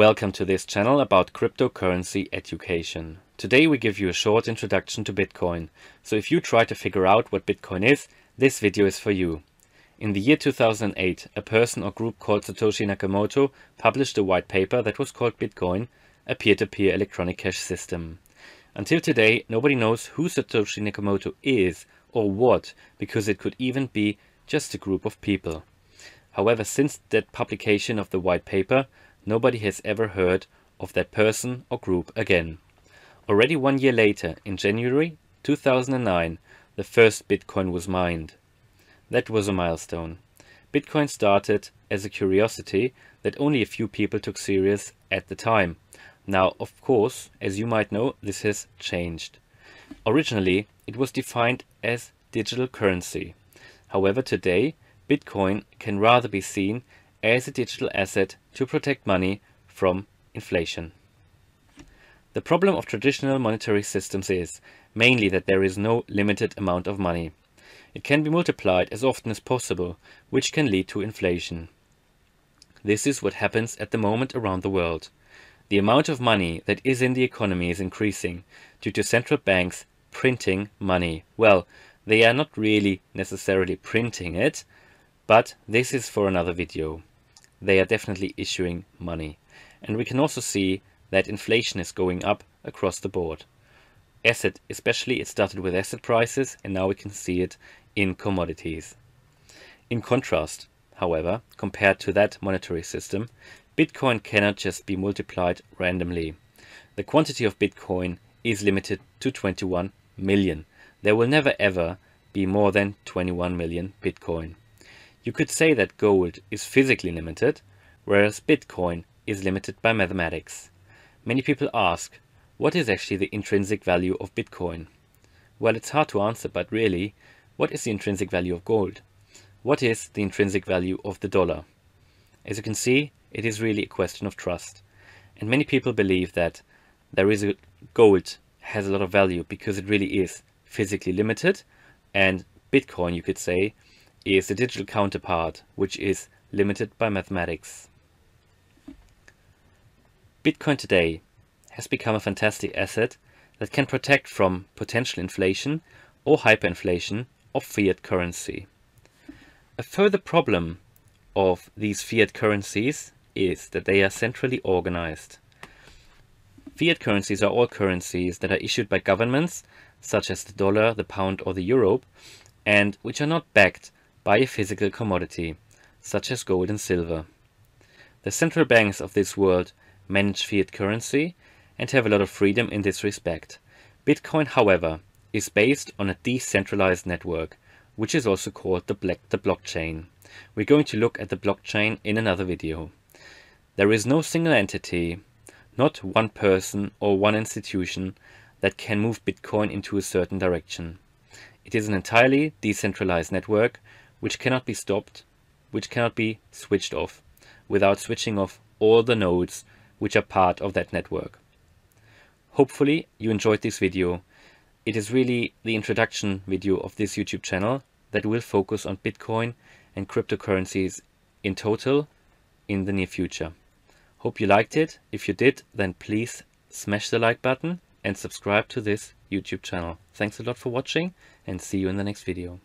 Welcome to this channel about cryptocurrency education. Today we give you a short introduction to Bitcoin, so if you try to figure out what Bitcoin is, this video is for you. In the year 2008, a person or group called Satoshi Nakamoto published a white paper that was called Bitcoin, a peer-to-peer -peer electronic cash system. Until today, nobody knows who Satoshi Nakamoto is or what, because it could even be just a group of people. However, since that publication of the white paper, nobody has ever heard of that person or group again. Already one year later, in January 2009, the first Bitcoin was mined. That was a milestone. Bitcoin started as a curiosity that only a few people took serious at the time. Now, of course, as you might know, this has changed. Originally, it was defined as digital currency. However, today, Bitcoin can rather be seen as a digital asset to protect money from inflation. The problem of traditional monetary systems is mainly that there is no limited amount of money. It can be multiplied as often as possible, which can lead to inflation. This is what happens at the moment around the world. The amount of money that is in the economy is increasing due to central banks printing money. Well, they are not really necessarily printing it, but this is for another video they are definitely issuing money. And we can also see that inflation is going up across the board. Asset, especially it started with asset prices and now we can see it in commodities. In contrast, however, compared to that monetary system, Bitcoin cannot just be multiplied randomly. The quantity of Bitcoin is limited to 21 million. There will never ever be more than 21 million Bitcoin. You could say that gold is physically limited, whereas Bitcoin is limited by mathematics. Many people ask, what is actually the intrinsic value of Bitcoin? Well, it's hard to answer, but really, what is the intrinsic value of gold? What is the intrinsic value of the dollar? As you can see, it is really a question of trust. And many people believe that there is a gold has a lot of value because it really is physically limited and Bitcoin, you could say, is a digital counterpart, which is limited by mathematics. Bitcoin today has become a fantastic asset that can protect from potential inflation or hyperinflation of fiat currency. A further problem of these fiat currencies is that they are centrally organized. Fiat currencies are all currencies that are issued by governments, such as the dollar, the pound or the euro, and which are not backed by a physical commodity, such as gold and silver. The central banks of this world manage fiat currency and have a lot of freedom in this respect. Bitcoin, however, is based on a decentralized network, which is also called the, black, the blockchain. We're going to look at the blockchain in another video. There is no single entity, not one person or one institution that can move Bitcoin into a certain direction. It is an entirely decentralized network which cannot be stopped, which cannot be switched off, without switching off all the nodes which are part of that network. Hopefully you enjoyed this video. It is really the introduction video of this YouTube channel that will focus on Bitcoin and cryptocurrencies in total in the near future. Hope you liked it. If you did, then please smash the like button and subscribe to this YouTube channel. Thanks a lot for watching and see you in the next video.